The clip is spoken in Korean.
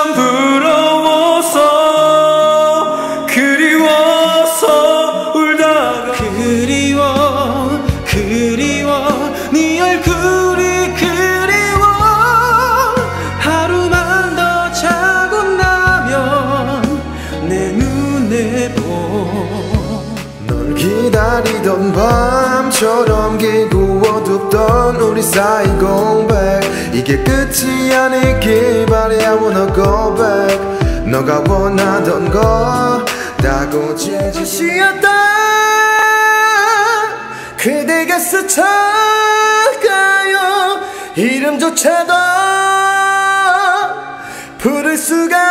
참 부러워서 그리워서 울다가 그리워 그리워 네 얼굴이 그리워. 하루만 더 자고 나면 내 눈에 보널 기다리던 밤 바람처럼 길고 어둡던 우리 사이 공백. 이게 끝이 아니길 바래 I wanna go back. 너가 원하던 거다 고칠 것이었다. 그대가 스쳐가요. 이름조차도 부를 수가